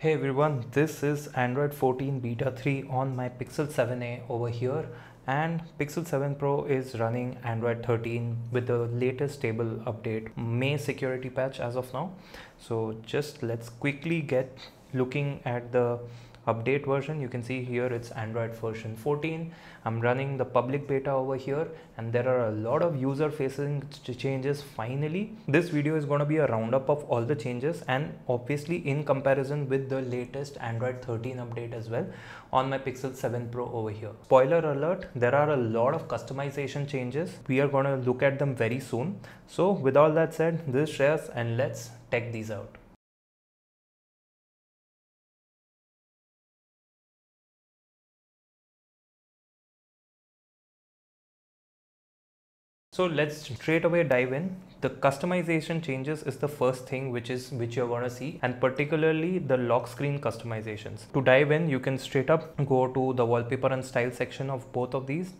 Hey everyone, this is Android 14 Beta 3 on my Pixel 7a over here and Pixel 7 Pro is running Android 13 with the latest stable update May security patch as of now. So just let's quickly get looking at the update version. You can see here it's android version 14 i'm running the public beta over here and there are a lot of user facing changes. Finally this video is going to be a roundup of all the changes and obviously in comparison with the latest android 13 update as well on my pixel 7 pro over here. Spoiler alert there are a lot of customization changes. We are going to look at them very soon. So with all that said this shares and let's check these out So let's straight away dive in. The customization changes is the first thing which is which you're gonna see and particularly the lock screen customizations. To dive in, you can straight up go to the wallpaper and style section of both of these.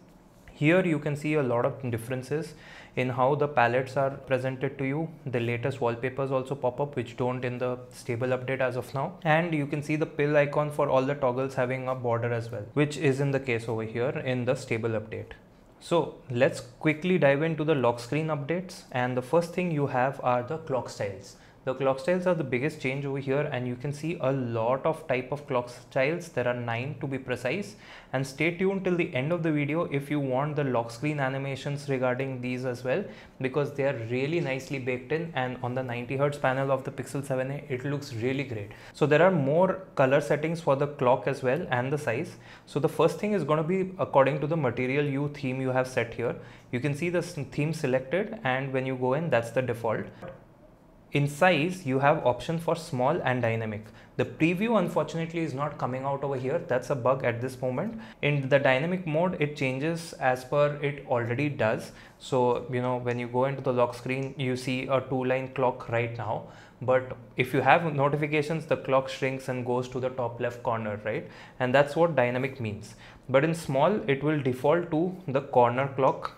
Here you can see a lot of differences in how the palettes are presented to you. The latest wallpapers also pop up which don't in the stable update as of now. And you can see the pill icon for all the toggles having a border as well, which is in the case over here in the stable update. So let's quickly dive into the lock screen updates and the first thing you have are the clock styles. The clock styles are the biggest change over here and you can see a lot of type of clock styles. There are nine to be precise and stay tuned till the end of the video if you want the lock screen animations regarding these as well because they are really nicely baked in and on the 90 hertz panel of the Pixel 7a it looks really great. So there are more color settings for the clock as well and the size. So the first thing is going to be according to the material you theme you have set here. You can see the theme selected and when you go in that's the default. In size, you have option for small and dynamic. The preview unfortunately is not coming out over here. That's a bug at this moment. In the dynamic mode, it changes as per it already does. So, you know, when you go into the lock screen, you see a two line clock right now. But if you have notifications, the clock shrinks and goes to the top left corner, right? And that's what dynamic means. But in small, it will default to the corner clock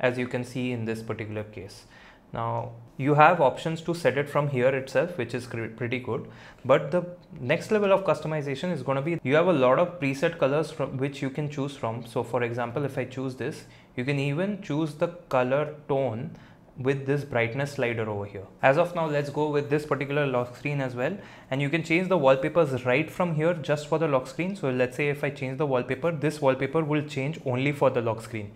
as you can see in this particular case. Now you have options to set it from here itself which is pretty good but the next level of customization is going to be you have a lot of preset colors from which you can choose from so for example if I choose this you can even choose the color tone with this brightness slider over here. As of now, let's go with this particular lock screen as well. And you can change the wallpapers right from here just for the lock screen. So let's say if I change the wallpaper, this wallpaper will change only for the lock screen.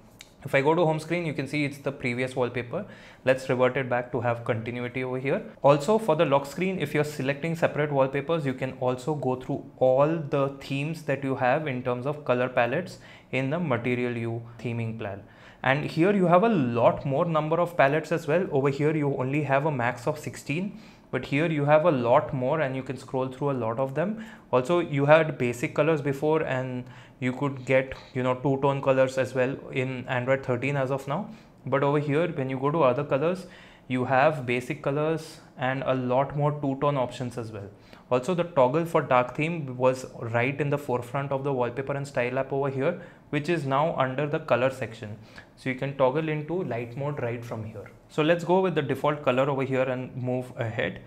If I go to home screen, you can see it's the previous wallpaper. Let's revert it back to have continuity over here. Also for the lock screen, if you're selecting separate wallpapers, you can also go through all the themes that you have in terms of color palettes in the Material You theming plan. And here you have a lot more number of palettes as well. Over here, you only have a max of 16 but here you have a lot more and you can scroll through a lot of them. Also you had basic colors before and you could get you know two tone colors as well in android 13 as of now. But over here when you go to other colors you have basic colors and a lot more two tone options as well. Also the toggle for dark theme was right in the forefront of the wallpaper and style app over here which is now under the color section. So you can toggle into light mode right from here so let's go with the default color over here and move ahead.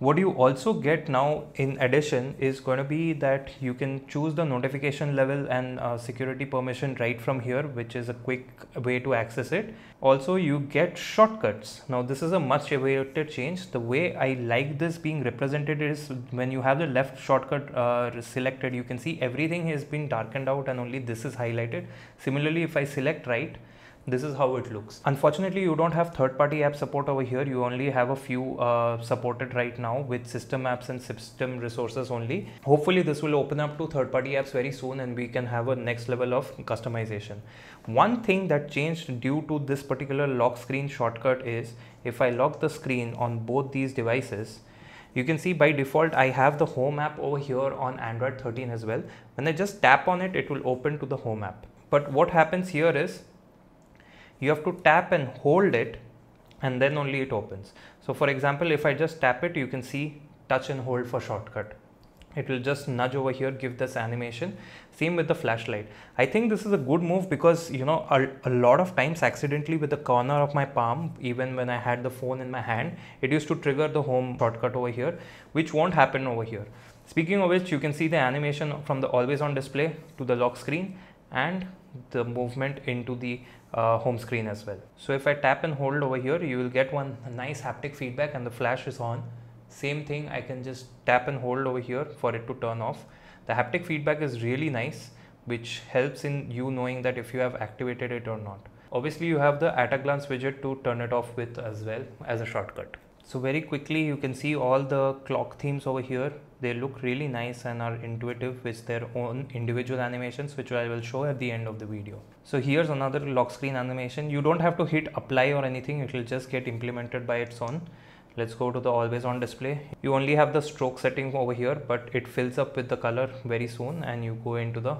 What you also get now in addition is going to be that you can choose the notification level and uh, security permission right from here which is a quick way to access it. Also you get shortcuts. Now this is a much awaited change. The way i like this being represented is when you have the left shortcut uh, selected you can see everything has been darkened out and only this is highlighted. Similarly if i select right this is how it looks unfortunately you don't have third-party app support over here you only have a few uh, supported right now with system apps and system resources only hopefully this will open up to third-party apps very soon and we can have a next level of customization one thing that changed due to this particular lock screen shortcut is if i lock the screen on both these devices you can see by default I have the home app over here on Android 13 as well. When I just tap on it, it will open to the home app. But what happens here is you have to tap and hold it and then only it opens. So for example, if I just tap it, you can see touch and hold for shortcut. It will just nudge over here, give this animation. Same with the flashlight. I think this is a good move because, you know, a, a, lot of times accidentally with the corner of my palm, even when I had the phone in my hand, it used to trigger the home shortcut over here, which won't happen over here. Speaking of which, you can see the animation from the always on display to the lock screen and the movement into the uh, home screen as well. So if I tap and hold over here, you will get one nice haptic feedback and the flash is on. Same thing, I can just tap and hold over here for it to turn off. The haptic feedback is really nice, which helps in you knowing that if you have activated it or not. Obviously, you have the at a glance widget to turn it off with as well as a shortcut. So very quickly you can see all the clock themes over here. They look really nice and are intuitive with their own individual animations which I will show at the end of the video. So here's another lock screen animation. You don't have to hit apply or anything. It will just get implemented by its own. Let's go to the always on display. You only have the stroke setting over here but it fills up with the color very soon and you go into the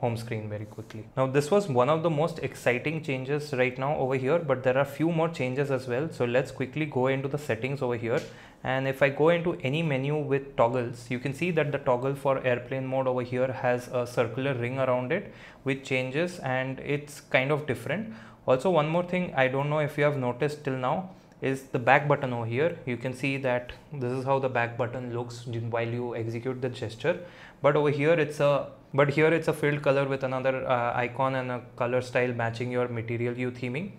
home screen very quickly. Now this was one of the most exciting changes right now over here but there are few more changes as well. So let's quickly go into the settings over here and if I go into any menu with toggles you can see that the toggle for airplane mode over here has a circular ring around it which changes and it's kind of different. Also one more thing I don't know if you have noticed till now is the back button over here. You can see that this is how the back button looks while you execute the gesture. But over here it's a but here it's a filled color with another uh, icon and a color style matching your material you theming.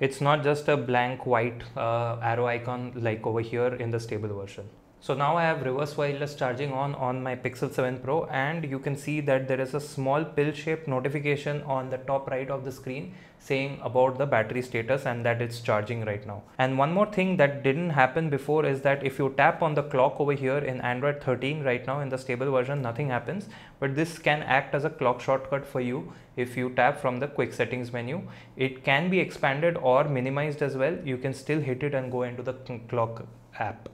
It's not just a blank white uh, arrow icon like over here in the stable version so now I have reverse wireless charging on on my Pixel 7 Pro and you can see that there is a small pill shaped notification on the top right of the screen saying about the battery status and that it's charging right now. And one more thing that didn't happen before is that if you tap on the clock over here in Android 13 right now in the stable version nothing happens but this can act as a clock shortcut for you if you tap from the quick settings menu. It can be expanded or minimized as well. You can still hit it and go into the clock app.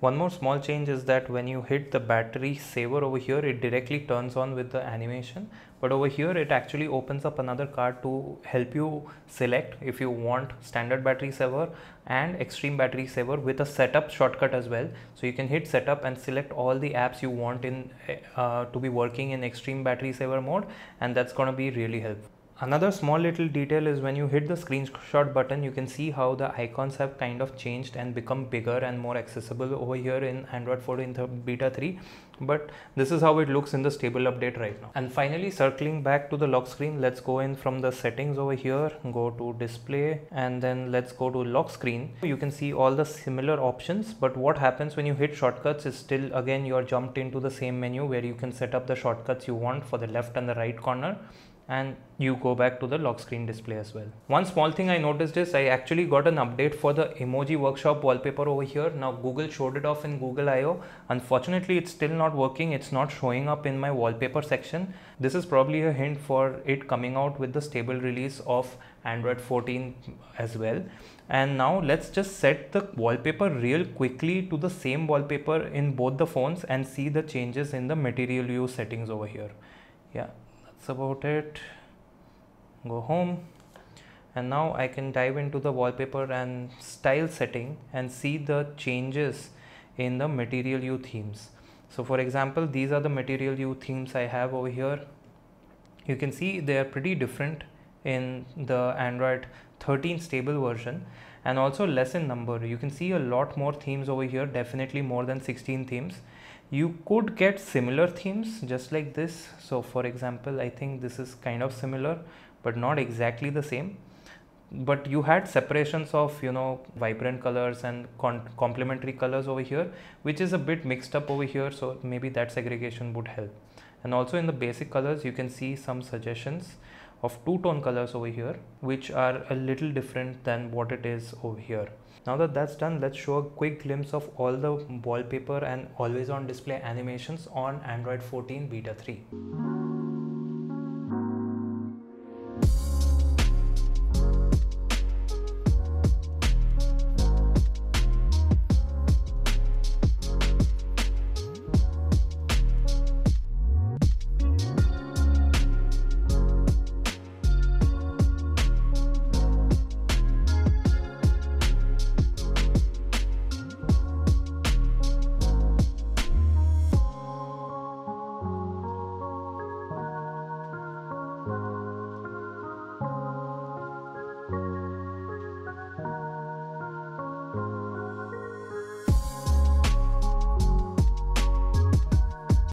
One more small change is that when you hit the battery saver over here, it directly turns on with the animation. But over here, it actually opens up another card to help you select if you want standard battery saver and extreme battery saver with a setup shortcut as well. So you can hit setup and select all the apps you want in uh, to be working in extreme battery saver mode. And that's going to be really helpful. Another small little detail is when you hit the screenshot button, you can see how the icons have kind of changed and become bigger and more accessible over here in Android 14 beta 3. But this is how it looks in the stable update right now. And finally, circling back to the lock screen, let's go in from the settings over here, go to display, and then let's go to lock screen. You can see all the similar options, but what happens when you hit shortcuts is still again, you're jumped into the same menu where you can set up the shortcuts you want for the left and the right corner and you go back to the lock screen display as well. One small thing I noticed is I actually got an update for the emoji workshop wallpaper over here. Now Google showed it off in Google I.O. Unfortunately, it's still not working. It's not showing up in my wallpaper section. This is probably a hint for it coming out with the stable release of Android 14 as well. And now let's just set the wallpaper real quickly to the same wallpaper in both the phones and see the changes in the material you settings over here. Yeah, that's about it. Go home. And now I can dive into the wallpaper and style setting and see the changes in the material you themes. So for example these are the material you themes I have over here. You can see they are pretty different in the Android 13 stable version and also less in number. You can see a lot more themes over here definitely more than 16 themes you could get similar themes just like this. So for example i think this is kind of similar but not exactly the same. But you had separations of you know vibrant colors and complementary colors over here which is a bit mixed up over here. So maybe that segregation would help and also in the basic colors you can see some suggestions of two tone colors over here which are a little different than what it is over here now that that's done, let's show a quick glimpse of all the wallpaper and always on display animations on Android 14 Beta 3.